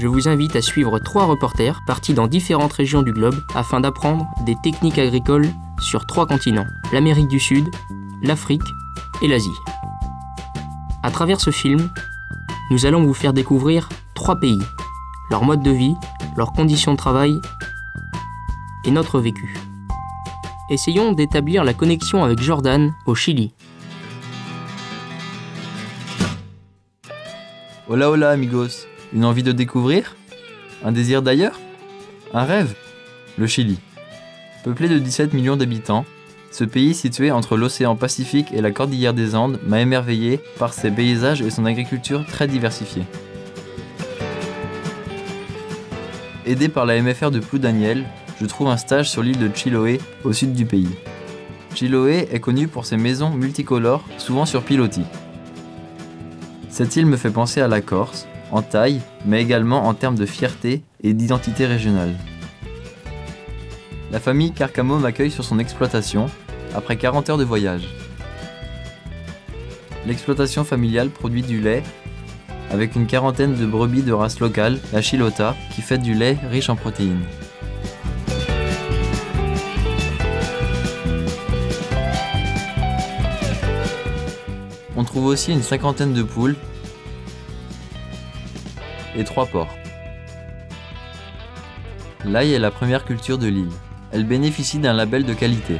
je vous invite à suivre trois reporters partis dans différentes régions du globe afin d'apprendre des techniques agricoles sur trois continents, l'Amérique du Sud, l'Afrique et l'Asie. À travers ce film, nous allons vous faire découvrir trois pays, leur mode de vie, leurs conditions de travail et notre vécu. Essayons d'établir la connexion avec Jordan au Chili. Hola hola amigos, une envie de découvrir Un désir d'ailleurs Un rêve Le Chili. Peuplé de 17 millions d'habitants, ce pays situé entre l'océan Pacifique et la cordillère des Andes m'a émerveillé par ses paysages et son agriculture très diversifiée. Aidé par la MFR de Ploudaniel, je trouve un stage sur l'île de Chiloé, au sud du pays. Chiloé est connu pour ses maisons multicolores, souvent sur pilotis. Cette île me fait penser à la Corse, en taille, mais également en termes de fierté et d'identité régionale. La famille Carcamo m'accueille sur son exploitation, après 40 heures de voyage. L'exploitation familiale produit du lait, avec une quarantaine de brebis de race locale, la Chilota, qui fait du lait riche en protéines. On trouve aussi une cinquantaine de poules et trois porcs. L'ail est la première culture de l'île. Elle bénéficie d'un label de qualité.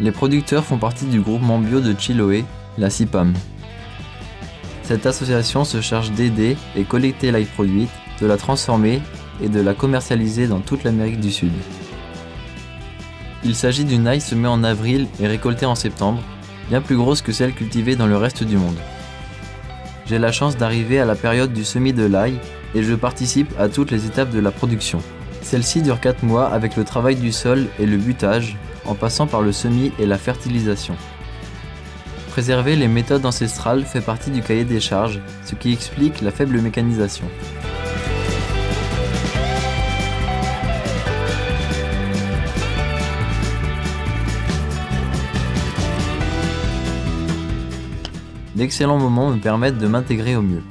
Les producteurs font partie du groupement bio de Chiloé, la CIPAM. Cette association se charge d'aider et collecter l'ail produite, de la transformer et de la commercialiser dans toute l'Amérique du Sud. Il s'agit d'une ail semée en avril et récoltée en septembre, bien plus grosse que celle cultivée dans le reste du monde. J'ai la chance d'arriver à la période du semis de l'ail et je participe à toutes les étapes de la production. Celle-ci dure 4 mois avec le travail du sol et le butage, en passant par le semis et la fertilisation. Préserver les méthodes ancestrales fait partie du cahier des charges, ce qui explique la faible mécanisation. D'excellents moments me permettent de m'intégrer au mieux.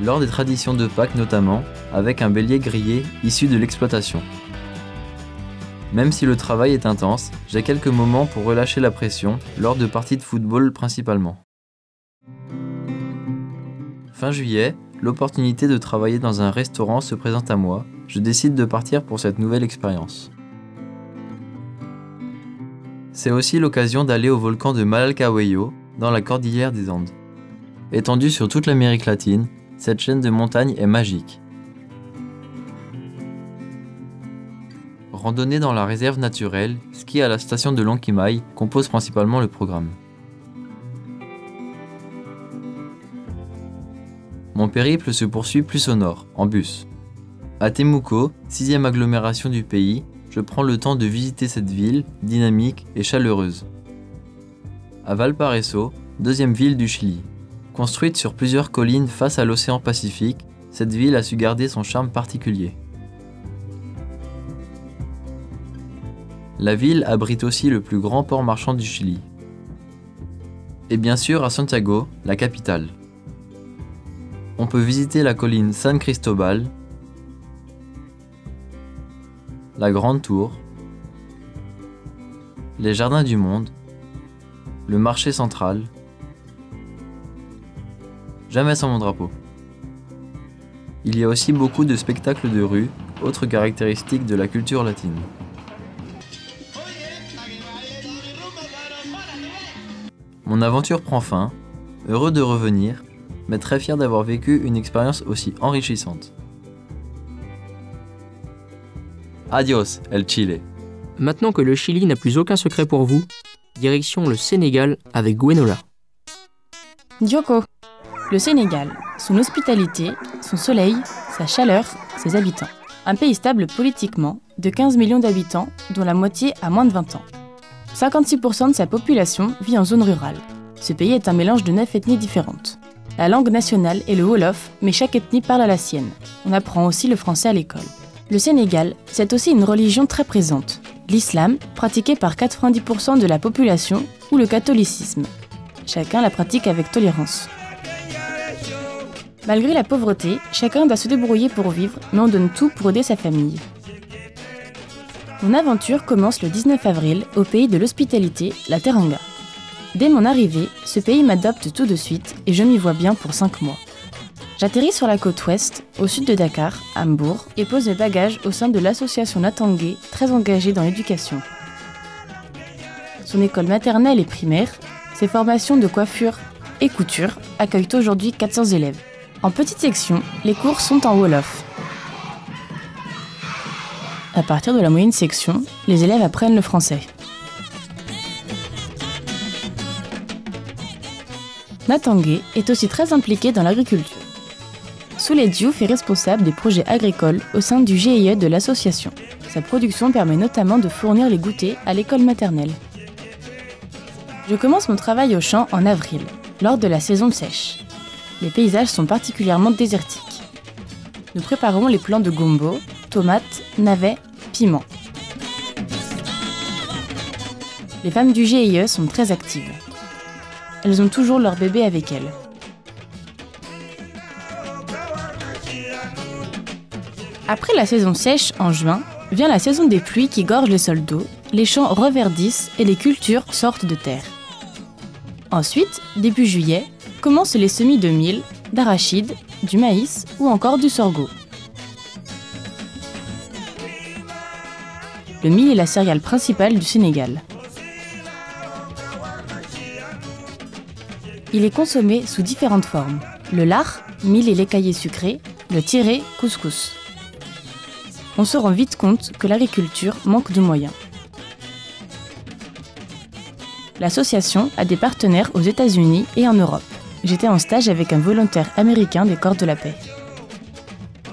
Lors des traditions de Pâques notamment, avec un bélier grillé issu de l'exploitation. Même si le travail est intense, j'ai quelques moments pour relâcher la pression, lors de parties de football principalement. Fin juillet, l'opportunité de travailler dans un restaurant se présente à moi, je décide de partir pour cette nouvelle expérience. C'est aussi l'occasion d'aller au volcan de Malalcahuello, dans la cordillère des Andes. Étendue sur toute l'Amérique latine, cette chaîne de montagnes est magique. Randonnée dans la réserve naturelle, ski à la station de Lonquimay compose principalement le programme. Mon périple se poursuit plus au nord, en bus. À Temuco, sixième agglomération du pays, je prends le temps de visiter cette ville dynamique et chaleureuse à Valparaiso, deuxième ville du Chili. Construite sur plusieurs collines face à l'océan Pacifique, cette ville a su garder son charme particulier. La ville abrite aussi le plus grand port marchand du Chili. Et bien sûr à Santiago, la capitale. On peut visiter la colline San Cristobal, la Grande Tour, les Jardins du Monde, le marché central, jamais sans mon drapeau. Il y a aussi beaucoup de spectacles de rue, autre caractéristique de la culture latine. Mon aventure prend fin, heureux de revenir, mais très fier d'avoir vécu une expérience aussi enrichissante. Adios, El Chile. Maintenant que le Chili n'a plus aucun secret pour vous, direction le Sénégal avec Gwenola. Dioko, le Sénégal, son hospitalité, son soleil, sa chaleur, ses habitants. Un pays stable politiquement, de 15 millions d'habitants, dont la moitié a moins de 20 ans. 56% de sa population vit en zone rurale. Ce pays est un mélange de neuf ethnies différentes. La langue nationale est le Wolof, mais chaque ethnie parle à la sienne. On apprend aussi le français à l'école. Le Sénégal, c'est aussi une religion très présente, l'islam, pratiqué par 90% de la population, ou le catholicisme. Chacun la pratique avec tolérance. Malgré la pauvreté, chacun doit se débrouiller pour vivre, mais on donne tout pour aider sa famille. Mon aventure commence le 19 avril au pays de l'hospitalité, la Teranga. Dès mon arrivée, ce pays m'adopte tout de suite et je m'y vois bien pour 5 mois. J'atterris sur la côte ouest, au sud de Dakar, à Hambourg, et pose mes bagages au sein de l'association Natangé, très engagée dans l'éducation. Son école maternelle et primaire, ses formations de coiffure et couture accueillent aujourd'hui 400 élèves. En petite section, les cours sont en Wolof. À partir de la moyenne section, les élèves apprennent le français. Natangé est aussi très impliqué dans l'agriculture. Souley Diouf est responsable des projets agricoles au sein du GIE de l'association. Sa production permet notamment de fournir les goûters à l'école maternelle. Je commence mon travail au champ en avril, lors de la saison sèche. Les paysages sont particulièrement désertiques. Nous préparons les plants de gombo, tomates, navets, piments. Les femmes du GIE sont très actives. Elles ont toujours leur bébé avec elles. Après la saison sèche, en juin, vient la saison des pluies qui gorgent les sols d'eau, les champs reverdissent et les cultures sortent de terre. Ensuite, début juillet, commencent les semis de mil, d'arachide, du maïs ou encore du sorgho. Le mil est la céréale principale du Sénégal. Il est consommé sous différentes formes. Le lard, mil et l'écaillé sucré, le tiré, couscous. On se rend vite compte que l'agriculture manque de moyens. L'association a des partenaires aux États-Unis et en Europe. J'étais en stage avec un volontaire américain des Corps de la Paix.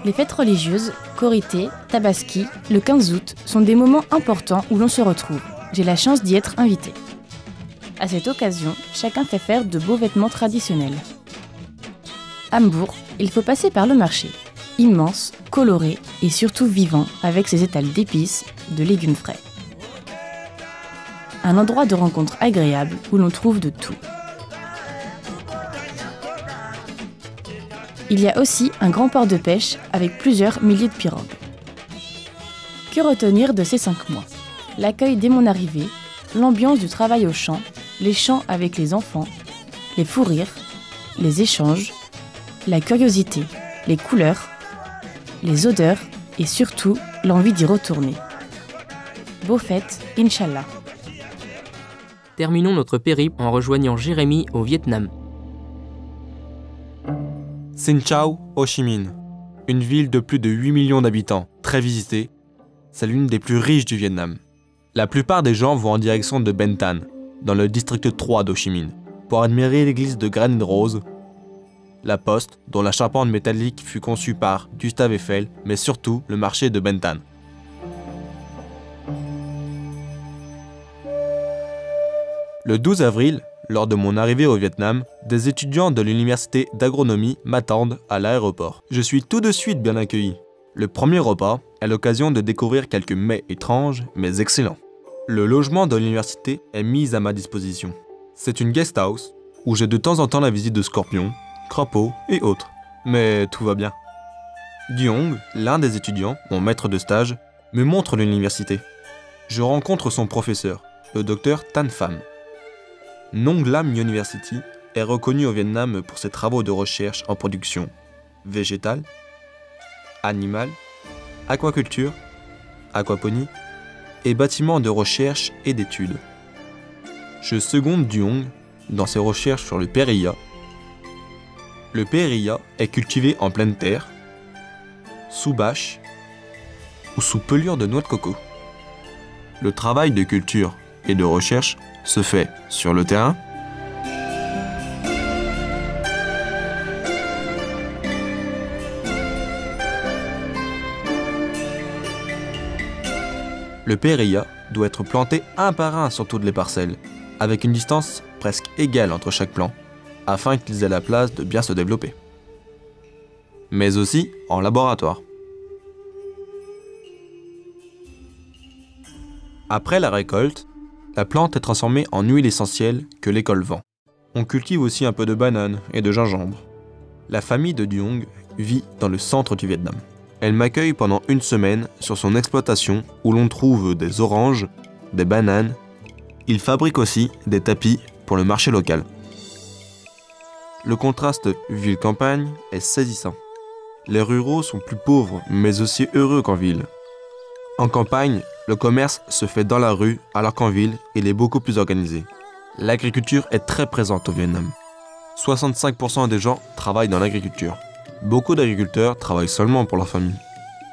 Les fêtes religieuses, Korité, Tabaski, le 15 août sont des moments importants où l'on se retrouve. J'ai la chance d'y être invité. À cette occasion, chacun fait faire de beaux vêtements traditionnels. Hambourg, il faut passer par le marché, immense, coloré et surtout vivant avec ses étals d'épices, de légumes frais. Un endroit de rencontre agréable où l'on trouve de tout. Il y a aussi un grand port de pêche avec plusieurs milliers de pirogues. Que retenir de ces cinq mois? L'accueil dès mon arrivée, l'ambiance du travail au champ, les chants avec les enfants, les fous rires, les échanges, la curiosité, les couleurs, les odeurs et surtout l'envie d'y retourner. Beau fête, Inch'Allah. Terminons notre périple en rejoignant Jérémy au Vietnam. Xin Chau, Ho Chi Minh. Une ville de plus de 8 millions d'habitants, très visitée. C'est l'une des plus riches du Vietnam. La plupart des gens vont en direction de Ben Thanh, dans le district 3 d'Ho Chi Minh, pour admirer l'église de granit rose, la poste, dont la charpente métallique fut conçue par Gustave Eiffel, mais surtout le marché de Ben Thanh. Le 12 avril, lors de mon arrivée au Vietnam, des étudiants de l'université d'agronomie m'attendent à l'aéroport. Je suis tout de suite bien accueilli. Le premier repas est l'occasion de découvrir quelques mets étranges mais excellents. Le logement de l'université est mis à ma disposition. C'est une guest house où j'ai de temps en temps la visite de scorpions, crapauds et autres. Mais tout va bien. Gyong, l'un des étudiants, mon maître de stage, me montre l'université. Je rencontre son professeur, le docteur Tan Pham. Nong Lam University est reconnu au Vietnam pour ses travaux de recherche en production végétale, animale, aquaculture, aquaponie et bâtiments de recherche et d'études. Je seconde Duong dans ses recherches sur le périlla. Le périlla est cultivé en pleine terre, sous bâche ou sous pelure de noix de coco. Le travail de culture et de recherche se fait sur le terrain, Le périlla doit être planté un par un sur toutes les parcelles, avec une distance presque égale entre chaque plant, afin qu'ils aient la place de bien se développer. Mais aussi en laboratoire. Après la récolte, la plante est transformée en huile essentielle que l'école vend. On cultive aussi un peu de banane et de gingembre. La famille de Duong vit dans le centre du Vietnam. Elle m'accueille pendant une semaine sur son exploitation où l'on trouve des oranges, des bananes. Il fabrique aussi des tapis pour le marché local. Le contraste ville-campagne est saisissant. Les ruraux sont plus pauvres mais aussi heureux qu'en ville. En campagne, le commerce se fait dans la rue alors qu'en ville, il est beaucoup plus organisé. L'agriculture est très présente au Vietnam. 65% des gens travaillent dans l'agriculture. Beaucoup d'agriculteurs travaillent seulement pour leur famille.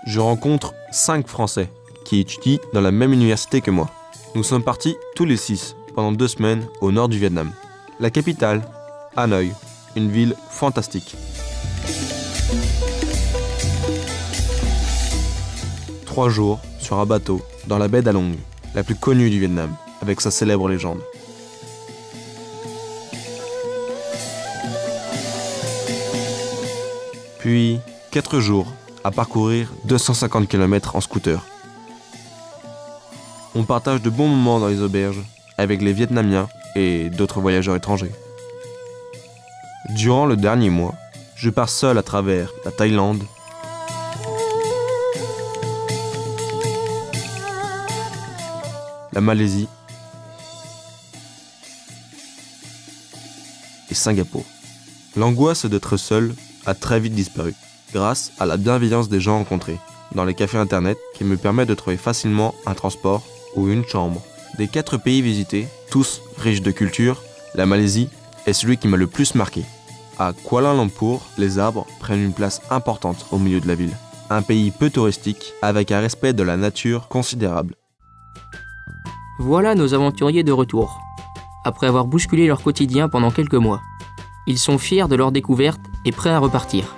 Je rencontre 5 Français qui étudient dans la même université que moi. Nous sommes partis tous les 6 pendant deux semaines au nord du Vietnam. La capitale, Hanoï, une ville fantastique. Trois jours sur un bateau dans la baie d'Along, la plus connue du Vietnam, avec sa célèbre légende. Puis, 4 jours à parcourir 250 km en scooter. On partage de bons moments dans les auberges avec les Vietnamiens et d'autres voyageurs étrangers. Durant le dernier mois, je pars seul à travers la Thaïlande, la Malaisie et Singapour. L'angoisse d'être seul a très vite disparu, grâce à la bienveillance des gens rencontrés dans les cafés internet qui me permet de trouver facilement un transport ou une chambre. Des quatre pays visités, tous riches de culture, la Malaisie est celui qui m'a le plus marqué. À Kuala Lumpur, les arbres prennent une place importante au milieu de la ville. Un pays peu touristique, avec un respect de la nature considérable. Voilà nos aventuriers de retour. Après avoir bousculé leur quotidien pendant quelques mois, ils sont fiers de leur découverte et prêts à repartir.